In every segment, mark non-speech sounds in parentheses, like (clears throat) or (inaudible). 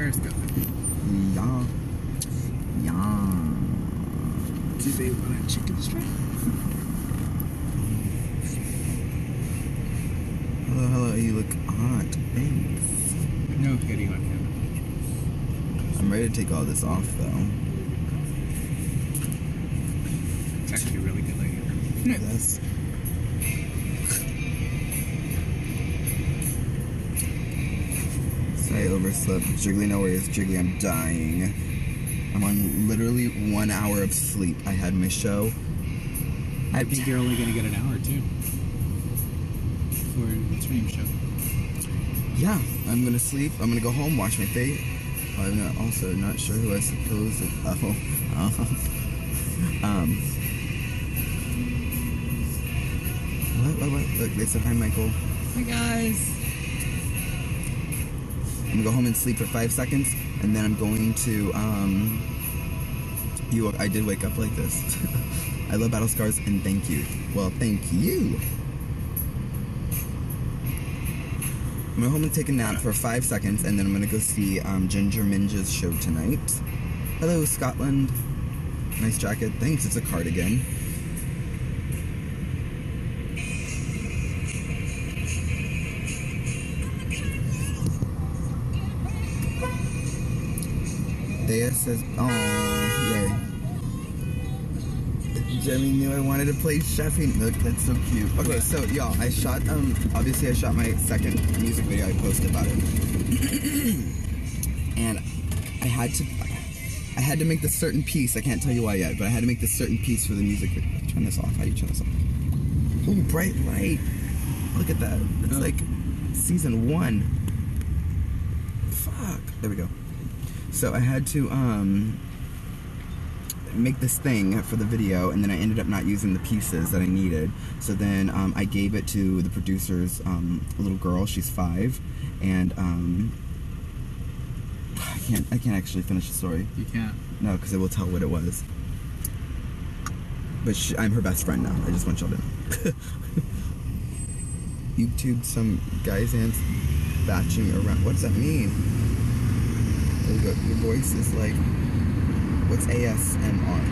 Periscope. Yeah. Do they want a chicken strip? Hello, hello. You look hot. Thanks. No kidding on him. I'm ready to take all this off though. It's actually really good later. That's. So I overslept. Jiggly, no worries. Jiggly, I'm dying. I'm on literally one hour of sleep. I had my show. I think you're only gonna get an hour too. For what's your name show? Yeah, I'm gonna sleep. I'm gonna go home, wash my face. I'm not, also not sure who I suppose. It, (laughs) oh, oh. um. What? What? What? Look, they said hi, Michael. Hi, guys. I'm gonna go home and sleep for five seconds, and then I'm going to um. You, I did wake up like this. (laughs) I love battle scars, and thank you. Well, thank you. I'm gonna home and take a nap for five seconds, and then I'm gonna go see um, Ginger Minj's show tonight. Hello, Scotland. Nice jacket. Thanks. It's a cardigan. Says, "Oh, yay." Jaremi knew I wanted to play chefing. Look, that's so cute. Okay, so y'all, I shot um obviously I shot my second music video I posted about it. (clears throat) and I had to I had to make this certain piece. I can't tell you why yet, but I had to make this certain piece for the music video. Turn this off. How do you turn this off? Oh, bright light. Look at that. It's Oh. like season one. Fuck. There we go. So I had to um make this thing for the video and then I ended up not using the pieces that I needed. So then um, I gave it to the producer's um, little girl, she's five, and um, I can't I can't actually finish the story. You can't. No, because it will tell what it was. But she, I'm her best friend now. I just want y'all to know. (laughs) YouTube some guys ants batching around. What does that mean? There you. Your voice is like, what's ASMR?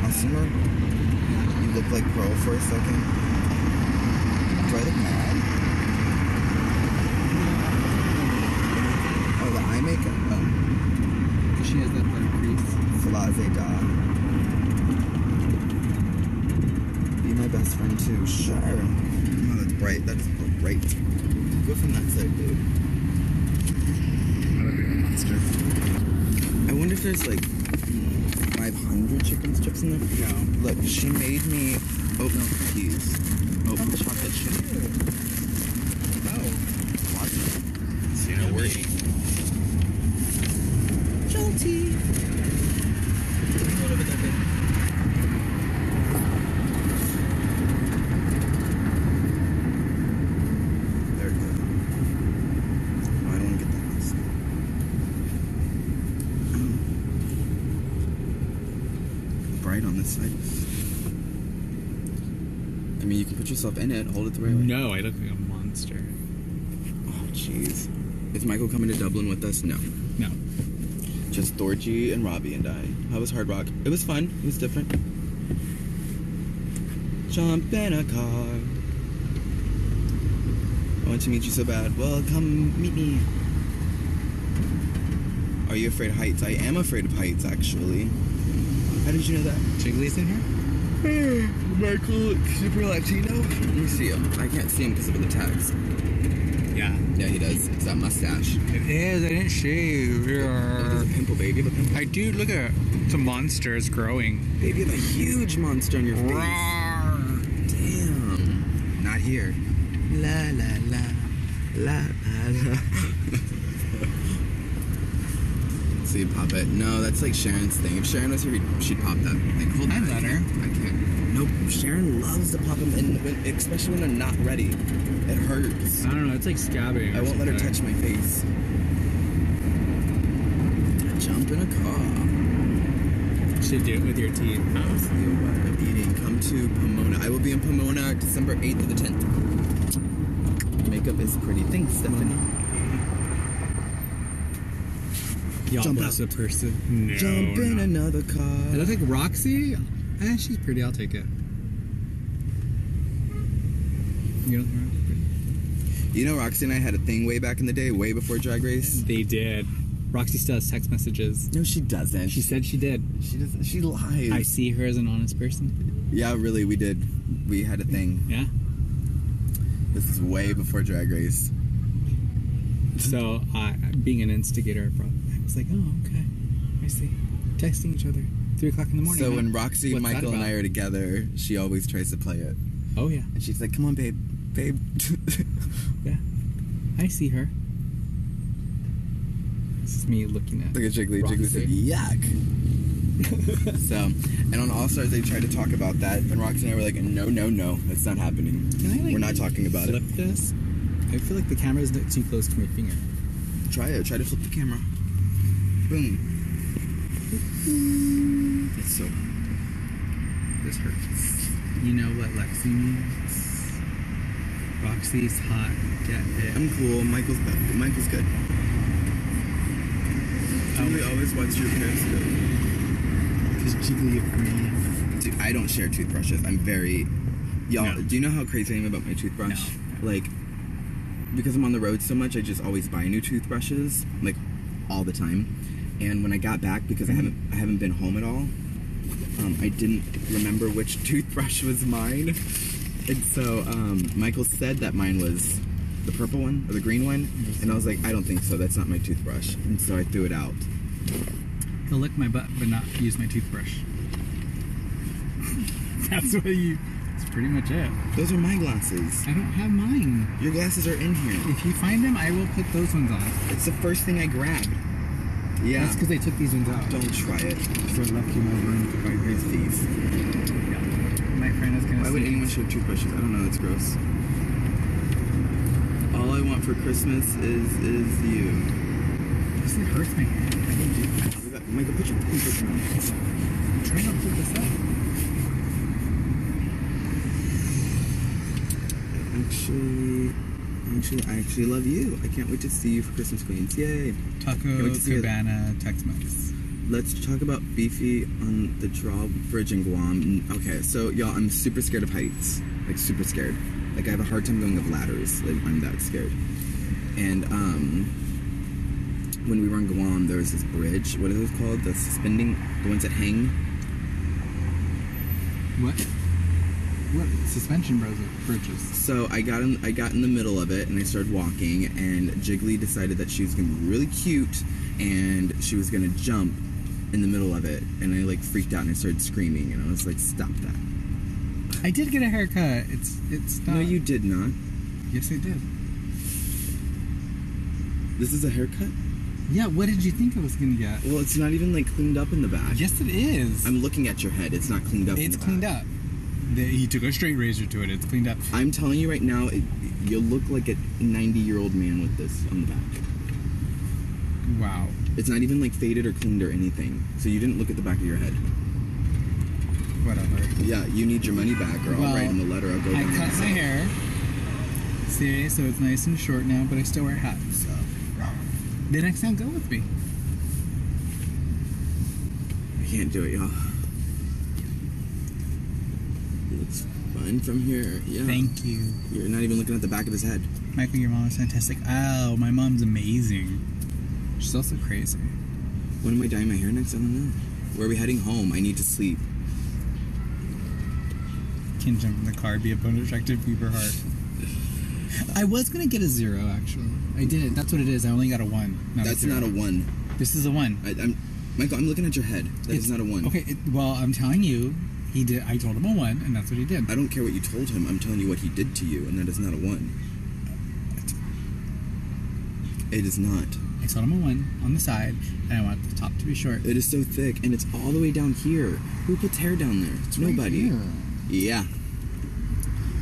ASMR? You look like Pearl for a second. Do I look mad? Oh, the eye makeup. Oh. She has that little crease. Flaze da. Be my best friend too. Sure. Oh, that's bright. That is great. Go from that side, dude. Not a big monster. I wonder if there's like 500 chicken strips in there. No. Look, she made me oatmeal cookies. Oatmeal chocolate chip. Oh. See how we're Jolty. Hold over there, babe. There it goes. Oh, I don't want to get that messy. Bright on this side. I mean, you can put yourself in it. Hold it the right way. No, I look like a monster. Oh, jeez. Is Michael coming to Dublin with us? No. No. Just Thorgy and Robbie and I. How was Hard Rock? It was fun. It was different. Jump in a car. I want to meet you so bad. Well, come meet me. Are you afraid of heights? I am afraid of heights, actually. How did you know that? Jiggly's in here? (laughs) Michael, super Latino. Let me see him. I can't see him because of the tags. Yeah. Yeah, he does. It's that mustache. It is. I didn't shave. There's a pimple, baby. A pimple. I do. Look at it. It's a monster. It's growing. Baby, you have a huge monster on your face. Roar. Damn. Not here. La la la. La la la. (laughs) See, pop it. No, that's like Sharon's thing. If Sharon was here, she'd pop that thing. Hold on. let her. I can't. Nope. Sharon loves to pop them, in, when, especially when they're not ready. It hurts. I don't know. It's like scabbing. I won't let her touch my face. Jump in a car. Should do it with your teeth. I'm eating. Come to Pomona. I will be in Pomona December 8th to the 10th. Makeup is pretty. Thanks, Stephanie. Y'all Jump bless out. a person. No, Jump in no. another I car. look like Roxxxy. Eh, she's pretty. I'll take it. You don't think Roxxxy's pretty? You know, Roxxxy and I had a thing way back in the day, way before Drag Race. They did. Roxxxy still has text messages. No, she doesn't. She said she did. she doesn't. She lies. I see her as an honest person. Yeah, really, we did. We had a thing. Yeah. This is way before Drag Race. So, uh, being an instigator, I was like, oh, okay. I see. Texting each other. Three o'clock in the morning. So huh? when Roxxxy, What's Michael, and I are together, she always tries to play it, Oh, yeah. and she's like, "Come on, babe, babe." (laughs) Yeah. I see her. This is me looking at. Look at Jiggly. Jiggly said, "Yuck." (laughs) so, and on All Stars, they tried to talk about that, and Roxxxy and I were like, "No, no, no, that's not happening. Can I, like, we're not talking about flip it. this? I feel like the camera's not too close to my finger. Try it. Try to flip the camera. Boom. So. This hurts. You know what Lexi means? Roxxxy's hot. Get it. I'm cool. Michael's good. Michael's good. Oh. Jiggly always wants your parents to. Because Jiggly a friend. Dude, I don't share toothbrushes. I'm very. Y'all, No. do you know how crazy I am about my toothbrush? No. Like, because I'm on the road so much, I just always buy new toothbrushes, like, all the time. And when I got back, because I mm-hmm. haven't I haven't been home at all, um, I didn't remember which (laughs) toothbrush was mine. And so um, Michael said that mine was the purple one or the green one, and I was like, I don't think so. That's not my toothbrush. And so I threw it out. He'll lick my butt, but not use my toothbrush. (laughs) That's what you. That's pretty much it. Those are my glasses. I don't have mine. Your glasses are in here. If you find them, I will put those ones on. It's the first thing I grabbed. Yeah. That's because they took these ones out. Don't try it. So left you more room to buy Here's these. Yeah. My friend is gonna say. Why would anyone share toothbrushes? I don't know. That's gross. All I want for Christmas is is you. This it hurts hand. I can do that. I'll be back. Michael, put your toothbrush on. I'm trying to put this up. Actually, actually, I actually love you. I can't wait to see you for Christmas, Queens. Yay! Taco Can't wait to see it. Cabana Tex-Mex. Let's talk about Beefy on the drawbridge in Guam. Okay, so y'all, I'm super scared of heights. Like super scared. Like I have a hard time going up ladders. Like I'm that scared. And um, when we were in Guam, there was this bridge. What is it called? The suspending, the ones that hang. What? What suspension bros- bridges? So I got in, I got in the middle of it, and I started walking. And Jiggly decided that she was gonna be really cute, and she was gonna jump in the middle of it. And I like freaked out, and I started screaming, and I was like, "Stop that!" I did get a haircut. It's it's not. No, you did not. Yes, I did. This is a haircut? Yeah. What did you think I was gonna get? Well, it's not even like cleaned up in the back. Yes, it is. I'm looking at your head. It's not cleaned up. in it's cleaned back. up. The, he took a straight razor to it. It's cleaned up. I'm telling you right now, it, you'll look like a 90 year old man with this on the back. Wow. It's not even like faded or cleaned or anything. So you didn't look at the back of your head. Whatever. Yeah, you need your money back, or I'll Well, write in the letter. I'll go I cut my hair. See, so it's nice and short now, but I still wear hats. So the next time, go with me. I can't do it, y'all. It's fine from here. Yeah. Thank you, You're not even looking at the back of his head. Michael. Your mom is fantastic. Oh, my mom's amazing. She's also crazy. When am I dyeing my hair next? I don't know. Where are we heading home? I need to sleep. Can jump in the car, be a bone attractive Bieber heart. I was gonna get a zero actually. I didn't. That's what it is. I only got a one. Not That's zero. not a one. This is a one. I, I'm, Michael, I'm looking at your head. That is It's- not a one. Okay. It, well, I'm telling you, he did. I told him a one, and that's what he did. I don't care what you told him. I'm telling you what he did to you, and that is not a one. It is not. I told him a one on the side, and I want the top to be short. It is so thick, and it's all the way down here. Who puts hair down there? It's right nobody. here. Yeah.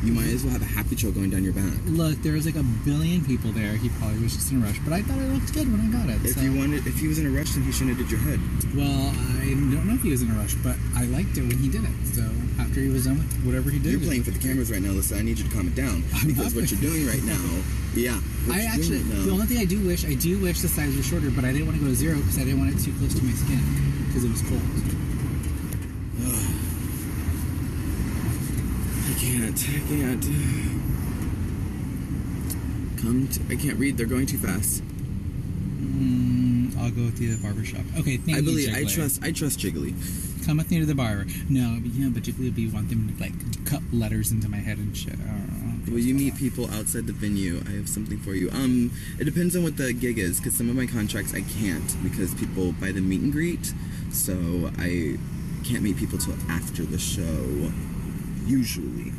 You might as well have a happy trail going down your back. Look, there was like a billion people there. He probably was just in a rush, but I thought it looked good when I got it. If so. you wanted, if he was in a rush, then he shouldn't have did your head. well, I don't know if he was in a rush, but I liked it when he did it. So after he was done with whatever he did, You're playing for the cameras right now, Lisa. I need you to calm it down (laughs) I'm because what you're doing right now, yeah. I actually, right the only thing I do wish, I do wish the size was shorter, but I didn't want to go to zero because I didn't want it too close to my skin because it was cold. I can't. I can't. Come. To, I can't read. They're going too fast. Mm, I'll go with you to the barber shop. Okay, thank I you, believe. I trust. I trust Jiggly. Come with me to the barber. No, but you know, but Jiggly would be want them to like cut letters into my head and shit. I don't know. Will you meet people outside the venue? I have something for you. Um, it depends on what the gig is, because some of my contracts I can't because people buy the meet and greet, so I can't meet people till after the show. Usually,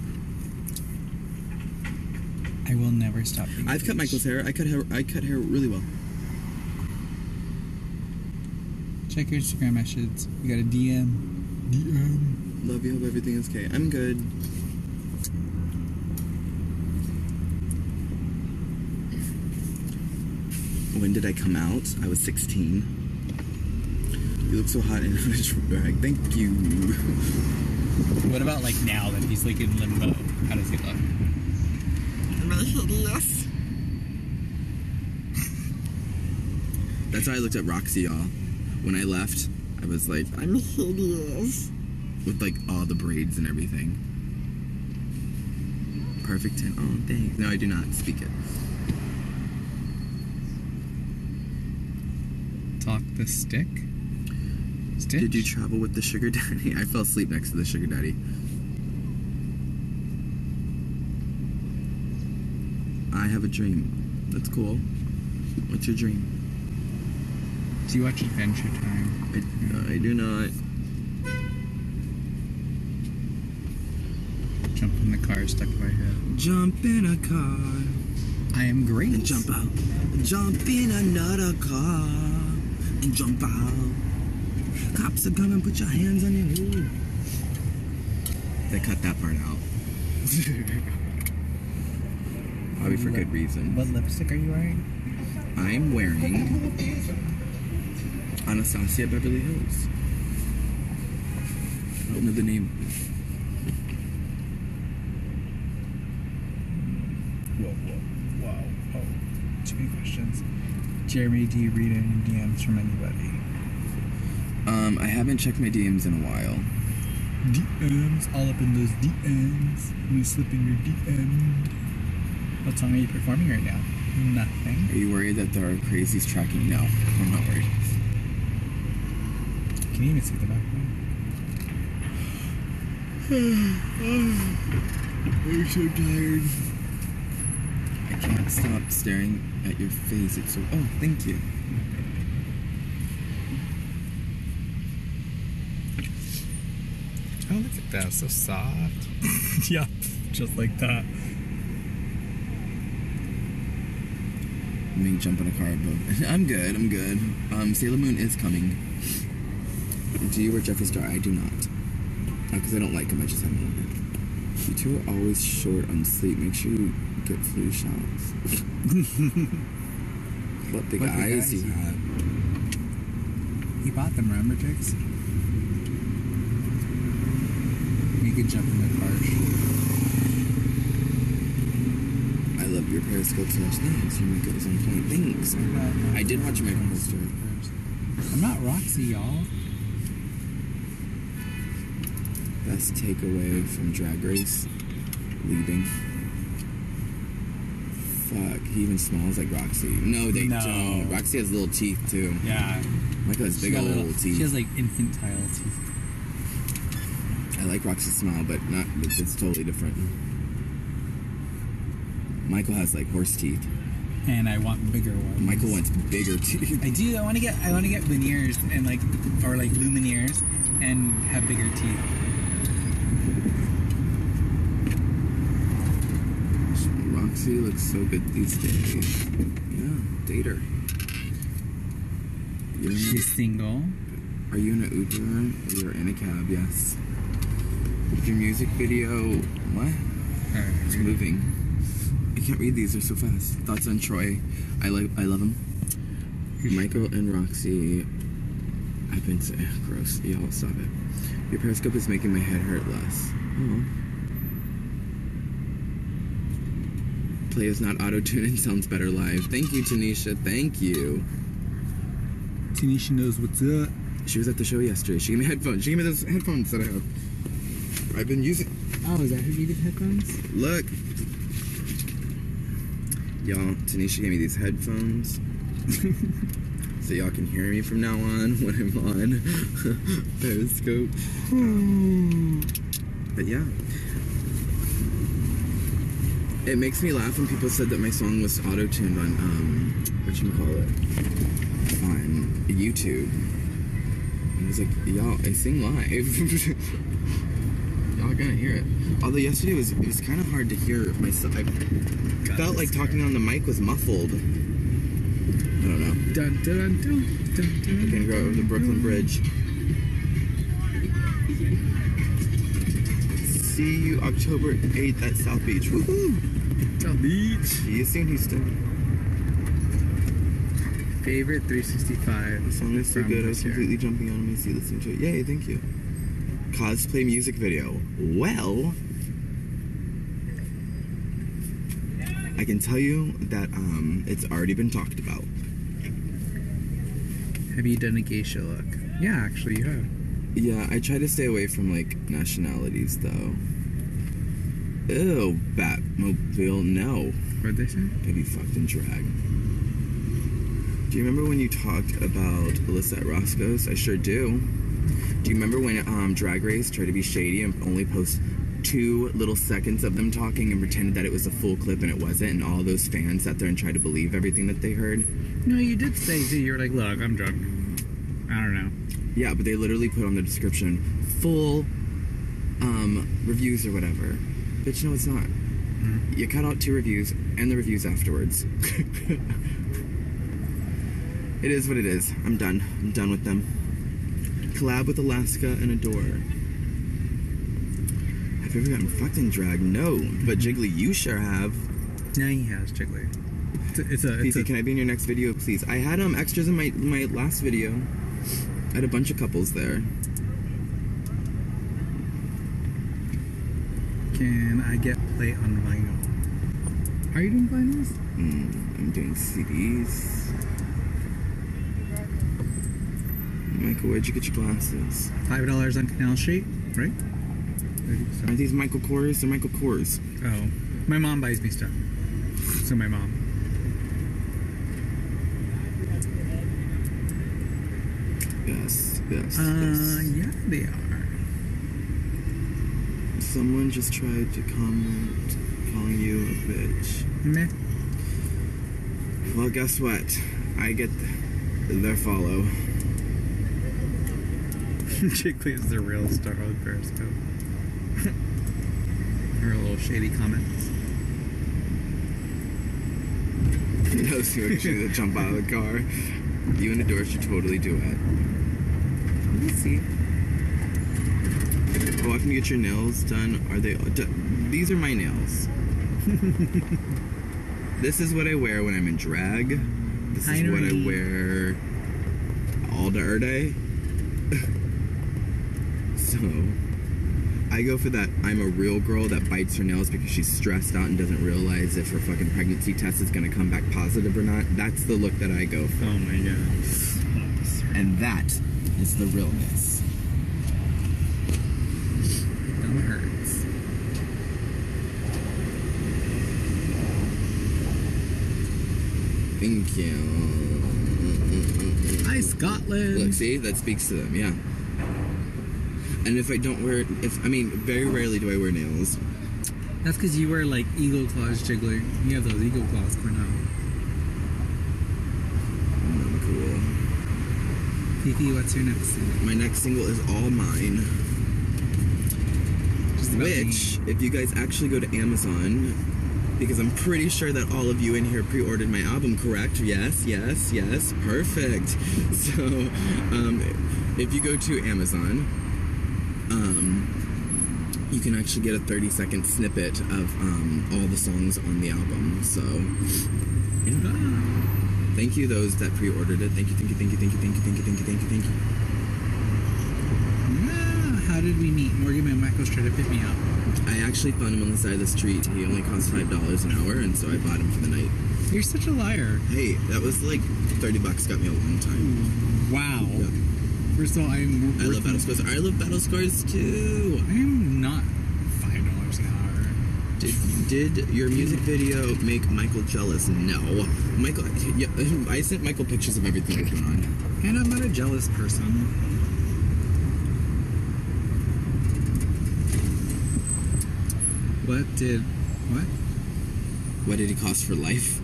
I will never stop. being I've cut. Michael's hair. I cut hair. I cut hair really well. Check your Instagram messages. You got a DM. DM. Love you. Hope everything is okay. I'm good. When did I come out? I was 16. You look so hot (laughs) in a drag. Thank you. What about like now that he's like in limbo? How does he look? That's how I looked at Roxxxy, y'all. When I left, I was like, I'm hideous. With like all the braids and everything. Perfect 10. Oh, thanks. No, I do not speak it. Talk the stick. Stitch. Did you travel with the sugar daddy? (laughs) I fell asleep next to the sugar daddy. I have a dream. That's cool. What's your dream? Do you watch Adventure Time? I, I do not. Jump in the car, stuck by head. Jump in a car I am great. and jump out. Jump in another car and jump out. Cops are coming, put your hands on your head. They cut that part out. Probably for good reason. What lipstick are you wearing? I'm wearing Anastasia Beverly Hills. I don't know the name. Whoa, whoa, wow, oh. Too many questions. Jaremi, do you read any DMs from anybody? Um, I haven't checked my DMs in a while. DMs, all up in those DMs. You slip in your DM. What song are you performing right now? Nothing. Are you worried that there are crazies tracking? No, I'm not worried. Can you even see the background? (sighs) I'm so tired. I can't stop staring at your face. It's so. Oh, thank you. Look at that. So soft. (laughs) yeah, just like that. Me jump in a car. But (laughs) I'm good. I'm good. Um, Sailor Moon is coming. Do you wear Jeffree Star? I do not. Because I don't like him. I just haven't worn it. You two are always short on sleep. Make sure you get flu shots. (laughs) what big What big eyes eyes you you have. He bought them, remember, Jix? You could jump in the car. I love your Periscope so much. Thanks. Your makeup is on point. Thanks. I did watch my poster. I'm not Roxxxy, y'all. Best takeaway from Drag Race? Leaving. Fuck, he even smells like Roxxxy. No, they No. don't. Roxxxy has little teeth too. Yeah. Michael has big old little- teeth. She has like infantile teeth. I like Roxxxy's smile, but not. It's totally different. Michael has like horse teeth. And I want bigger ones. Michael wants bigger teeth. I do. I want to get. I want to get veneers and like, or like lumineers, and have bigger teeth. Roxxxy looks so good these days. Yeah, date her. You're She's single. Are you in an Uber? You're in a cab, yes. Your music video, what? It's moving. I can't read these, they're so fast. Thoughts on Troy? I like, I love him. Michael and Roxxxy I've been so gross. Y'all stop it. Your periscope is making my head hurt less. Oh. Play is not auto tuned and sounds better live. Thank you, Tanisha. Thank you. Tanisha knows what's up. She was at the show yesterday. She gave me headphones. She gave me those headphones that I have. I've been using. Oh, is that who gave you the headphones? Look. Y'all, Tanisha gave me these headphones. (laughs) so y'all can hear me from now on when I'm on (laughs) Periscope. but yeah. It makes me laugh when people said that my song was auto-tuned on um what you call it on YouTube. And I was like, y'all, I sing live. (laughs) gonna hear it. Although yesterday was it was kind of hard to hear myself. I felt like talking on the mic was muffled. I don't know. Dun dun dun dun dun. dun We're gonna go over the Brooklyn Bridge. See you October 8th at South Beach. Woohoo! South Beach. See you soon, Houston. Favorite 365. The song is so good. I was completely jumping on I see listening to it. Yay, thank you. Cosplay music video. Well, I can tell you that um, it's already been talked about. Have you done a geisha look? Yeah, actually, you have. Yeah, I try to stay away from like nationalities though. Ew, Batmobile, no. What'd they say? Maybe fucked in drag. Do you remember when you talked about Alyssa at Roscoe's? I sure do. Do you remember when um, Drag Race tried to be shady and only post two little seconds of them talking and pretended that it was a full clip and it wasn't, and all those fans sat there and tried to believe everything that they heard? No, you did say that you were like, look, I'm drunk. I don't know. Yeah, but they literally put on the description full um, reviews or whatever. Bitch, no, it's not. You cut out two reviews and the reviews afterwards. (laughs) it is what it is. I'm done. I'm done with them. Collab with Alaska and Adore. Have you ever gotten fucked in drag? No, but Jiggly, you sure have. Now he has Jiggly. It's a. It's a, it's PC, a can I be in your next video, please? I had um extras in my my last video. I had a bunch of couples there. can I get play on vinyl? Are you doing vinyls? Mm, I'm doing CDs. Michael, where'd you get your glasses? Five dollars on Canal Street, right? Are these Michael Kors or Michael Kors? Oh, my mom buys me stuff. So my mom. Yes, yes, Uh, yes. yeah, they are. Someone just tried to comment calling you a bitch. Meh. Well, guess what? I get their follow. Jiggly is the real star of Periscope. (laughs) Her little shady comments. no sooner should jump out of the car. You and Adore should totally do it. Let me see. Oh, I can get your nails done, are they? These are my nails. (laughs) this is what I wear when I'm in drag. This is what I wear all the day. (laughs) so, I go for that. I'm a real girl that bites her nails because she's stressed out and doesn't realize if her fucking pregnancy test is gonna come back positive or not. That's the look that I go for. Oh my god. And that is the realness. Dumb hurts. Thank you. Hi, Scotland. Look, see, that speaks to them, yeah. And if I don't wear, if I mean, very rarely do I wear nails. That's because you wear like eagle claws, Jiggler. You have those eagle claws, Cornell. I'm cool. Phi Phi, what's your next single? My next single is all mine. Which, if you guys actually go to Amazon, because I'm pretty sure that all of you in here pre-ordered my album, correct? Yes, yes, yes, perfect. (laughs) So, um, if you go to Amazon, um, you can actually get a 30-second snippet of um, all the songs on the album. So, yeah. Thank you those that pre-ordered it. Thank you, thank you, thank you, thank you, thank you, thank you, thank you, thank you, thank you. How did we meet? Morgan and Michael's trying to pick me up. I actually found him on the side of the street. He only cost five dollars an hour, and so I bought him for the night. You're such a liar. Hey, that was like thirty bucks. Got me a long time. Wow. Yeah. First of all, I'm. I love battle scars. I love battle scars too. I am not five dollars an hour. Did did your music video make Michael jealous? No, Michael. Yeah, I sent Michael pictures of everything that went on. And I'm not a jealous person. What did what? What did it cost for life?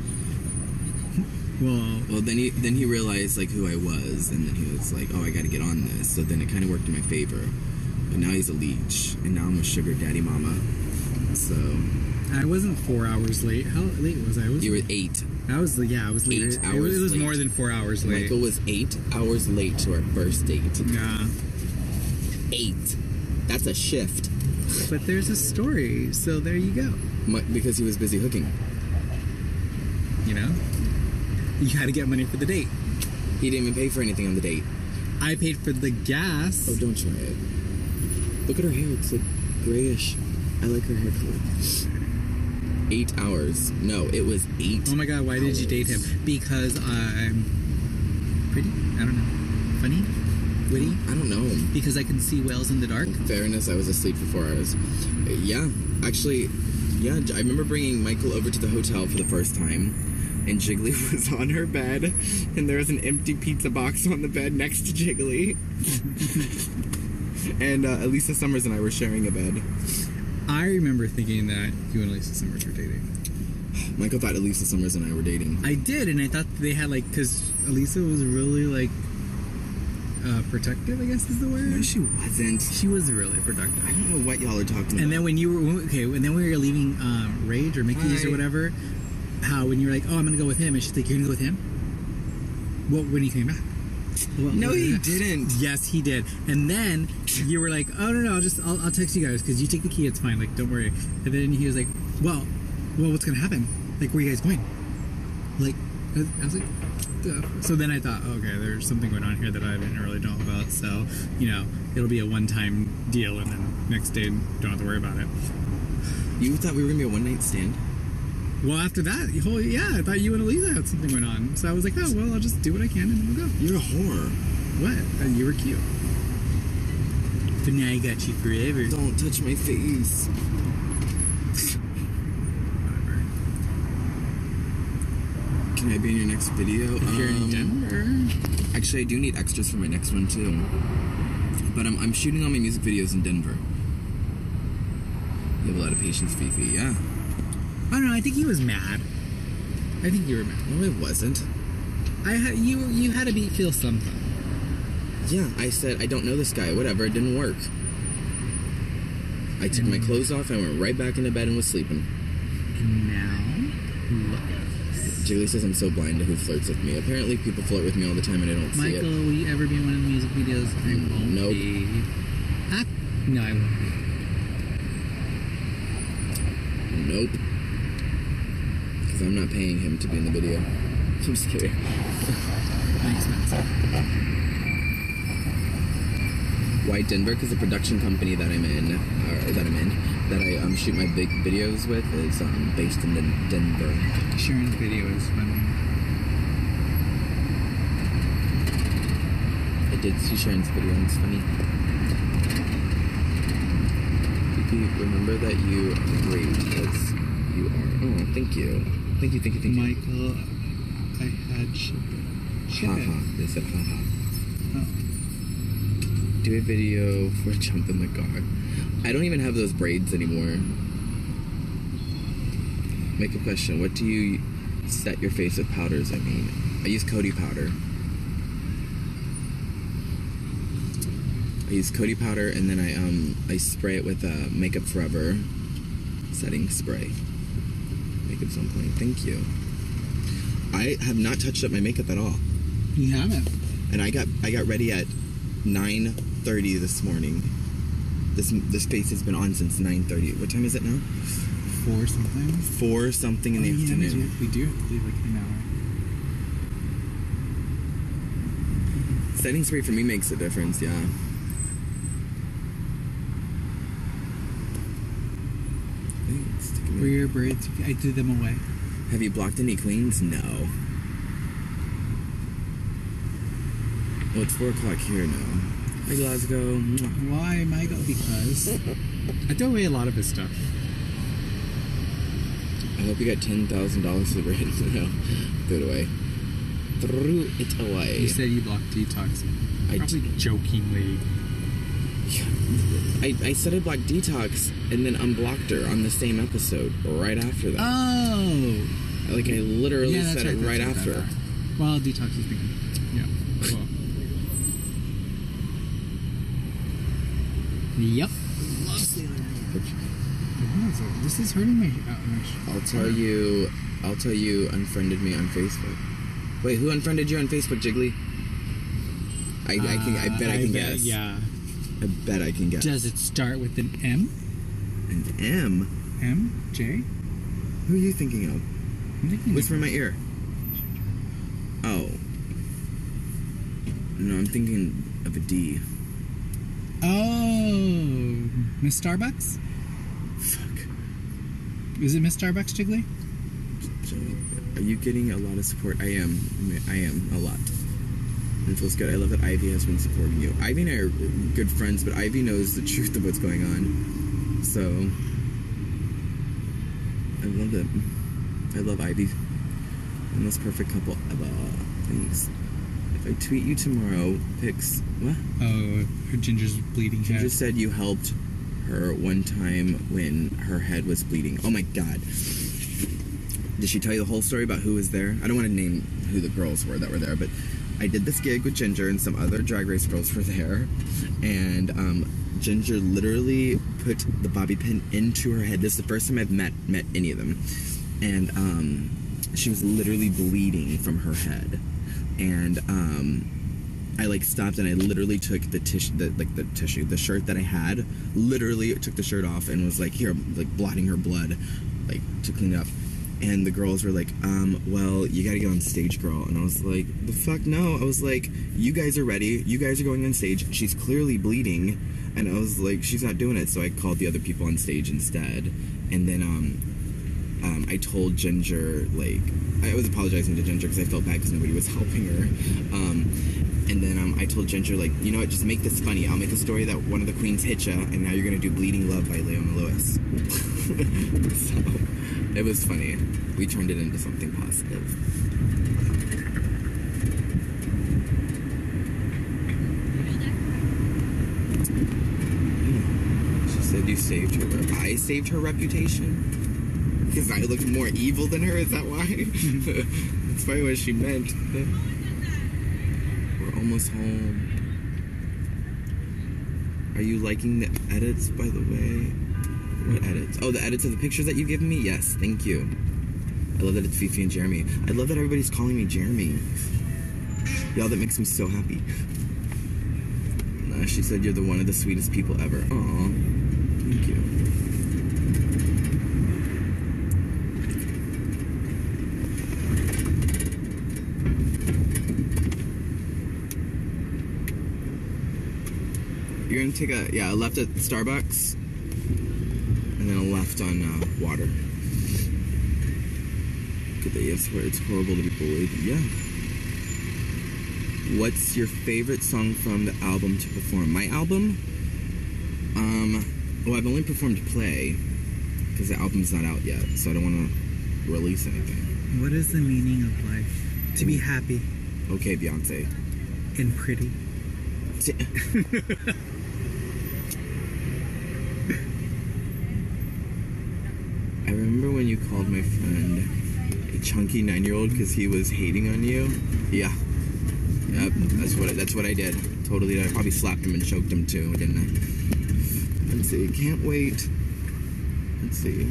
Well, Well, then he then he realized like who I was, and then he was like, "Oh, I got to get on this." So then it kind of worked in my favor. But now he's a leech, and now I'm a sugar daddy mama. So I wasn't four hours late. How late was I? I was you were eight. I was yeah, I was late. Eight It- hours It was late. more than four hours late. Michael was eight hours late to our first date. Yeah, Eight. That's a shift. but there's a story, so there you go. Mi- Because he was busy hooking. You know, you had to get money for the date. He didn't even pay for anything on the date. I paid for the gas. Oh, don't try it. Look at her hair. It's like grayish. I like her hair color. Eight hours. No, it was eight. Oh my god, why did you date him? Because I'm pretty? I don't know. Funny? Witty? I don't know. Because I can see whales in the dark? In fairness, I was asleep for four hours. Yeah, actually, yeah. I remember bringing Michael over to the hotel for the first time, and Jiggly (laughs) was on her bed, and there was an empty pizza box on the bed next to Jiggly. (laughs) and uh, Alisa Summers and I were sharing a bed. I remember thinking that you and Lisa Summers were dating. (sighs) Michael thought Alisa Summers and I were dating. I did, and I thought they had like, because Alisa was really like uh, protective, I guess is the word. No, she wasn't. She was really protective. I don't know what y'all are talking about. And then when you were okay, and then we were leaving um, Rage or Mickey's Hi. or whatever, how when you're like, "Oh, I'm gonna go with him," and she's like, "You're gonna go with him?" Well, when he came back. Well, no, he didn't. Yes, he did. And then you were like, "Oh no, no, I'll just I'll, I'll text you guys because you take the key. It's fine. Like, don't worry." And then he was like, "Well, well, what's gonna happen? Like, where you guys going?" Like, I was like. "Duh." So then I thought, oh, okay, there's something going on here that I didn't really know about. So, you know, it'll be a one-time deal, and then next day, don't have to worry about it. You thought we were gonna be a one night stand? Well, after that, oh yeah, I thought you and Eliza had something going on. So I was like, oh well, I'll just do what I can and then we'll go. You're a whore. What? And you were cute. But now I got you forever. Don't touch my face. Can I be in your next video? If you're in Um, Denver, Actually, I do need extras for my next one too. But I'm, I'm shooting all my music videos in Denver. You have a lot of patience, Phi Phi. Yeah. I don't know. I think he was mad. I think you were mad. No, I wasn't. I had you. You had to be feel something. Yeah, I said I don't know this guy. Whatever. It didn't work. I took my clothes off. I went right back into bed and was sleeping. And now, look at us. Julie says I'm so blind to who flirts with me. Apparently, people flirt with me all the time and I don't see it. Michael, will you ever be in one of the music videos? I won't Nope. be. Ah, no, I won't be. Nope. Because I'm not paying him to be in the video. (laughs) I'm just kidding. Why Denver? Because the production company that I'm in, or that I'm in, that I um, shoot my big videos with, is um, based in Den- Denver. Sharon's video is funny. I did see Sharon's video, and it's funny. Remember that you are great as you are. Oh, thank you. Thank you, thank you, thank you. Michael, I had. Haha. They said haha. Oh. Do a video for jump in the car. I don't even have those braids anymore. Make a question. What do you set your face with powders? I mean, I use Coty powder. I use Coty powder and then I um I spray it with uh, Makeup Forever setting spray. Makeup's some point. Thank you. I have not touched up my makeup at all You haven't. and I got I got ready at 9:30 this morning. This this face has been on since 9:30. What time is it now? Four something. Four something in the Oh, yeah, afternoon. We do have to leave like an hour. Setting spray for me makes a difference. Yeah. Were your braids? I threw them away. Have you blocked any queens? No. Well, it's four o'clock here now. Hi, Glasgow. Why, Michael? Because I throw away a lot of his stuff. I hope you got ten thousand dollars for the braid. (laughs) no, threw it away. Threw it away. You said you blocked detox. I Probably jokingly. I, I said I blocked detox and then unblocked her on the same episode right after that. Oh. like I literally yeah, said right. it right right, after. that's right. Well, detox is thinking. Yeah. Well. Yep. This is hurting my. Uh, my I'll tell you. I'll tell you. Unfriended me on Facebook. Wait, who unfriended you on Facebook, Jiggly? I, I can. I bet I, can Uh, bet- guess. Yeah. I bet I can guess. Does it start with an M? An M. M? J? Who are you thinking of? I'm thinking. Whisper in my ear. Oh. No, I'm thinking of a D. Oh, Miss Starbucks? Fuck. Is it Miss Starbucks, Jiggly? Are you getting a lot of support? I am. I am a lot. It feels good. I love that Ivy has been supporting you. Ivy and I are good friends, but Ivy knows the truth of what's going on. So I love it. I love Ivy. The most perfect couple ever. Thanks. If I tweet you tomorrow, pics. What? Oh, her ginger's bleeding You head. just said you helped her one time when her head was bleeding. Oh my god. Did she tell you the whole story about who was there? I don't want to name who the girls were that were there, but I did this gig with Ginger and some other drag race girls were there. And um, Ginger literally put the bobby pin into her head. This is the first time I've met met any of them. And um, she was literally bleeding from her head. And um, I like stopped and I literally took the tissue, the, like the tissue, the shirt that I had, literally took the shirt off and was like, here, like blotting her blood, like to clean it up. And the girls were like, um, well, you gotta get on stage, girl. And I was like, the fuck no. I was like, you guys are ready. You guys are going on stage. She's clearly bleeding. And I was like, she's not doing it. So I called the other people on stage instead. And then, um, um, I told Ginger, like, I was apologizing to Ginger because I felt bad because nobody was (laughs) helping her. Um, and then um, I told Ginger, like, you know what, just make this funny. I'll make a story that one of the queens hit you, and now you're going to do Bleeding Love by Leona Lewis. (laughs) so, it was funny. We turned it into something positive. Hmm. She said you saved her. I saved her reputation? Because I looked more evil than her? Is that why? (laughs) That's probably what she meant. We're almost home. Are you liking the edits, by the way? What edits? Oh, the edits of the pictures that you've given me? Yes, thank you. I love that it's Phi Phi and Jaremi. I love that everybody's calling me Jaremi. Y'all, that makes me so happy. Uh, she said you're the one of the sweetest people ever. Aw, thank you. You're gonna take a yeah a left at Starbucks, left on uh, water. Good that yes, where it's horrible to be bullied. Yeah. What's your favorite song from the album to perform? My album? Um, well, I've only performed Play because the album's not out yet, so I don't want to release anything. What is the meaning of life? To be happy Okay, Beyonce. and pretty. (laughs) I remember when you called my friend a chunky nine-year-old because he was hating on you. Yeah. Yep. That's what. I, that's what I did. Totally. I probably slapped him and choked him too, didn't I? Let's see. Can't wait. Let's see.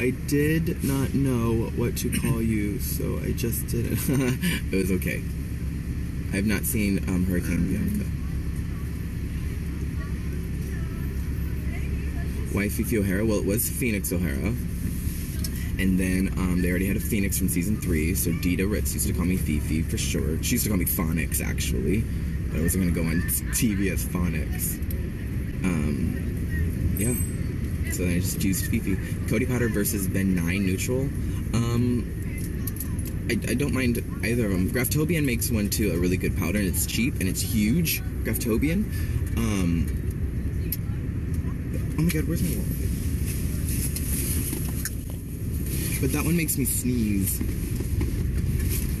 I did not know what to call you, so I just did it. (laughs) it was okay. I have not seen um, Hurricane Bianca. Phi Phi O'Hara? Well, it was Phoenix O'Hara. And then um, they already had a Phoenix from season three, so Dita Ritz used to call me Phi Phi for sure. She used to call me Phonics, actually. But I wasn't going to go on TV as Phonics. Um, yeah. so then I just used Fifi. Coty powder versus Ben Nye neutral. Um, I, I don't mind either of them. Graftobian makes one too, a really good powder, and it's cheap and it's huge. Graftobian. Um, oh my god, where's my wallet? But that one makes me sneeze.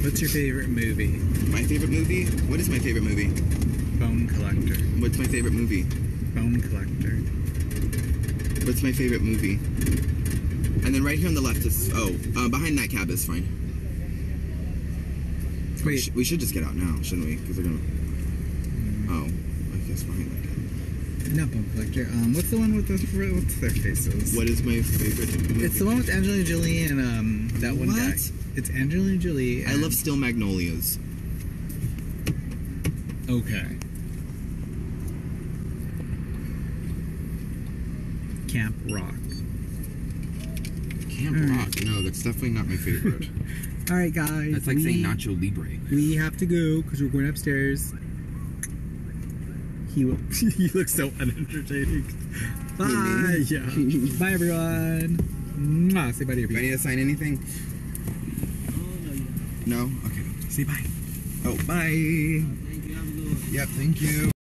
What's your favorite movie? My favorite movie? What is my favorite movie? Bone Collector. What's my favorite movie? Bone Collector. What's my favorite movie? And then right here on the left is oh, uh, behind that cab is fine. We, Wait, sh- we should just get out now, shouldn't we? Because they're gonna. Oh, I guess behind that cab. Not Bone Collector. Um, what's the one with the what's their faces? What is my favorite? Movie? It's the one with Angelina Jolie and um that one guy. What? It's Angelina Jolie. I love Steel Magnolias. Okay. Camp Rock. Camp Alright. Rock. No, that's definitely not my favorite. (laughs) All right, guys. that's like we, saying Nacho Libre. We have to go because we're going upstairs. He will, (laughs) he looks so unentertaining. (laughs) Bye. Yeah. (laughs) bye, everyone. Mwah. Say bye to your Do I need people. to sign anything? No. Okay. Say bye. Oh, bye. Yep. Thank you.